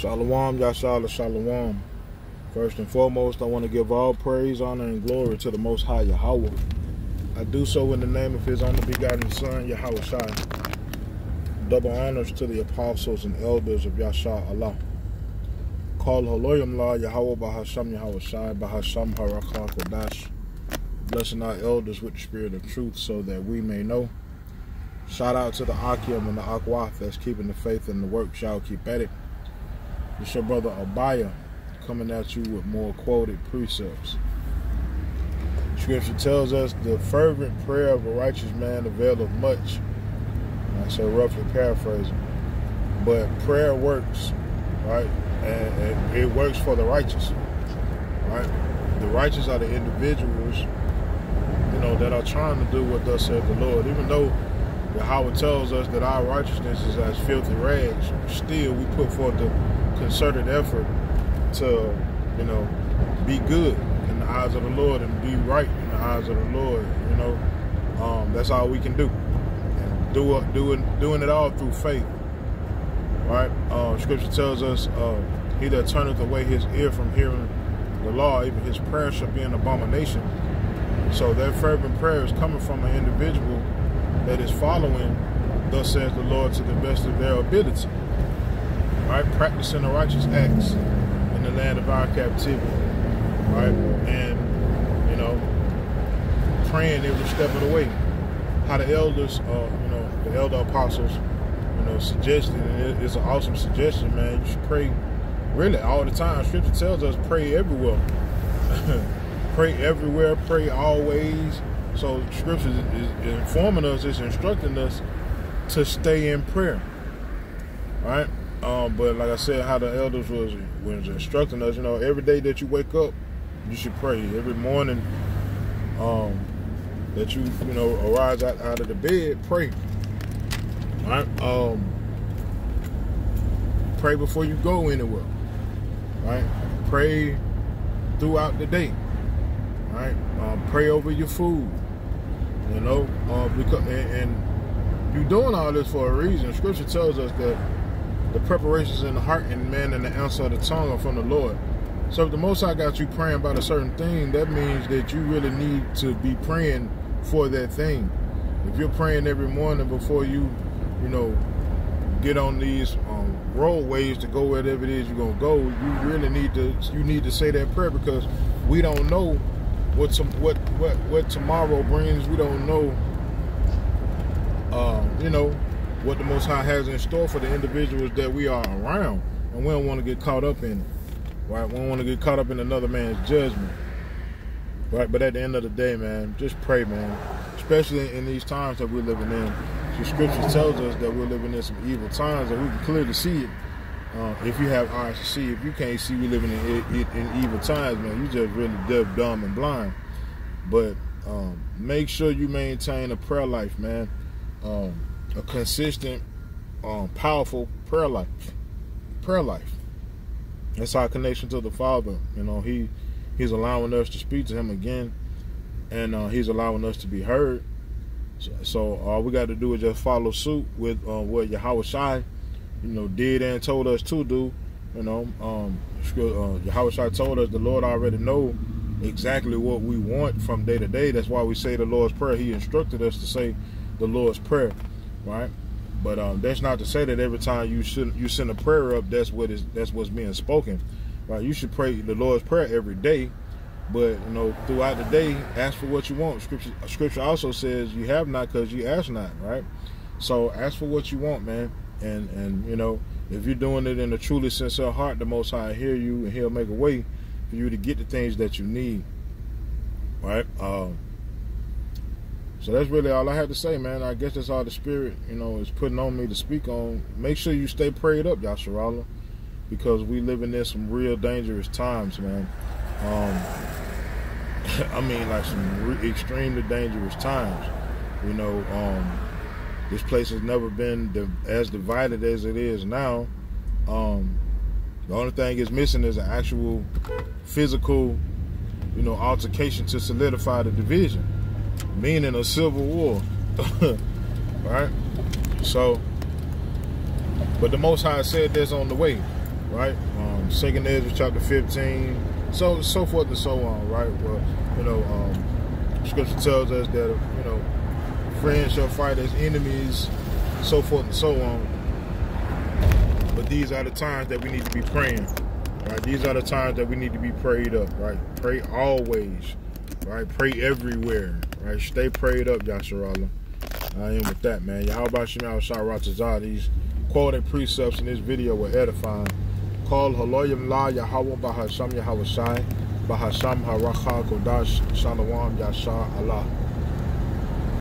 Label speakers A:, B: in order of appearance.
A: Shalom, Yashala, Shalom. First and foremost, I want to give all praise, honor, and glory to the Most High Yahweh. I do so in the name of His only begotten Son, Yahawashi. Double honors to the apostles and elders of Yasharahla. Call Haloyam La Yahweh Bahasham Yahawashi Bahasham Harakha Kodash. Blessing our elders with the spirit of truth so that we may know. Shout out to the Akim and the Akwaf that's keeping the faith and the work. Shall keep at it. It's your brother Abaya coming at you with more quoted precepts. Scripture tells us the fervent prayer of a righteous man availeth much. I say roughly paraphrasing. But prayer works, right? And, and it works for the righteous. Right? The righteous are the individuals, you know, that are trying to do what thus said the Lord. Even though Yahweh tells us that our righteousness is as filthy rags, still we put forth the concerted effort to, you know, be good in the eyes of the Lord and be right in the eyes of the Lord. You know, um, that's all we can do, and do doing doing it all through faith. Right? Uh, scripture tells us, uh, "He that turneth away his ear from hearing the law, even his prayer shall be an abomination." So that fervent prayer is coming from an individual that is following, thus says the Lord, to the best of their ability right? Practicing the righteous acts in the land of our captivity, right? And, you know, praying every step of the way. How the elders, uh, you know, the elder apostles, you know, suggested, and it's an awesome suggestion, man. You should pray really all the time. Scripture tells us pray everywhere. pray everywhere, pray always. So scripture is, is informing us, it's instructing us to stay in prayer. Right? Um, but like I said, how the elders was was instructing us, you know, every day that you wake up, you should pray. Every morning, um, that you you know arise out, out of the bed, pray. Right? Um, pray before you go anywhere. Right? Pray throughout the day. Right? Um, pray over your food. You know, uh, because and, and you're doing all this for a reason. Scripture tells us that the preparations in the heart and man and the answer of the tongue are from the Lord. So if the Most High got you praying about a certain thing, that means that you really need to be praying for that thing. If you're praying every morning before you, you know, get on these um, roadways to go wherever it is you're gonna go, you really need to you need to say that prayer because we don't know what some what what what tomorrow brings. We don't know, uh, you know, what the Most High has in store for the individuals that we are around. And we don't want to get caught up in it. Right? We don't want to get caught up in another man's judgment. Right? But at the end of the day, man, just pray, man. Especially in these times that we're living in. The scripture tells us that we're living in some evil times and we can clearly see it. Uh, if you have eyes to see, if you can't see, we're living in, in, in evil times, man. You just really deaf, dumb, and blind. But um, make sure you maintain a prayer life, man. Um, a consistent, um, powerful prayer life. Prayer life. That's our connection to the Father. You know, He He's allowing us to speak to Him again, and uh, He's allowing us to be heard. So, so all we got to do is just follow suit with uh, what Yahawashi, you know, did and told us to do. You know, um, uh, Yahawashi told us the Lord already know exactly what we want from day to day. That's why we say the Lord's Prayer. He instructed us to say the Lord's Prayer right? But um, that's not to say that every time you should you send a prayer up, that's what is that's what's being spoken, right? You should pray the Lord's prayer every day, but you know throughout the day, ask for what you want. Scripture Scripture also says you have not because you ask not, right? So ask for what you want, man, and and you know if you're doing it in a truly sincere heart, the Most High hear you and He'll make a way for you to get the things that you need, right? Um, so that's really all I had to say, man. I guess that's all the spirit, you know, is putting on me to speak on. Make sure you stay prayed up, Yasharahla, because we living in some real dangerous times, man. Um, I mean, like some re- extremely dangerous times. You know, um, this place has never been as divided as it is now. Um, the only thing it's missing is an actual physical, you know, altercation to solidify the division meaning a civil war. right? So, but the Most High said this on the way. right? Um, Second Ezra chapter 15, so so forth and so on, right? Well, you know, um, Scripture tells us that you know, friends shall fight as enemies, so forth and so on. But these are the times that we need to be praying, right? These are the times that we need to be prayed up, right? Pray always, right? Pray everywhere, right? Stay prayed up, Yasharahla. I am with that, man. How about you, Shemal Shah? These quoted precepts in this video were edifying. Call Haloyim La Yahweh Bahasham Yahawashi Bahasham Haracha Kodash Shalom Yasharahla.